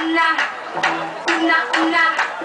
una, una, una.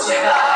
亲一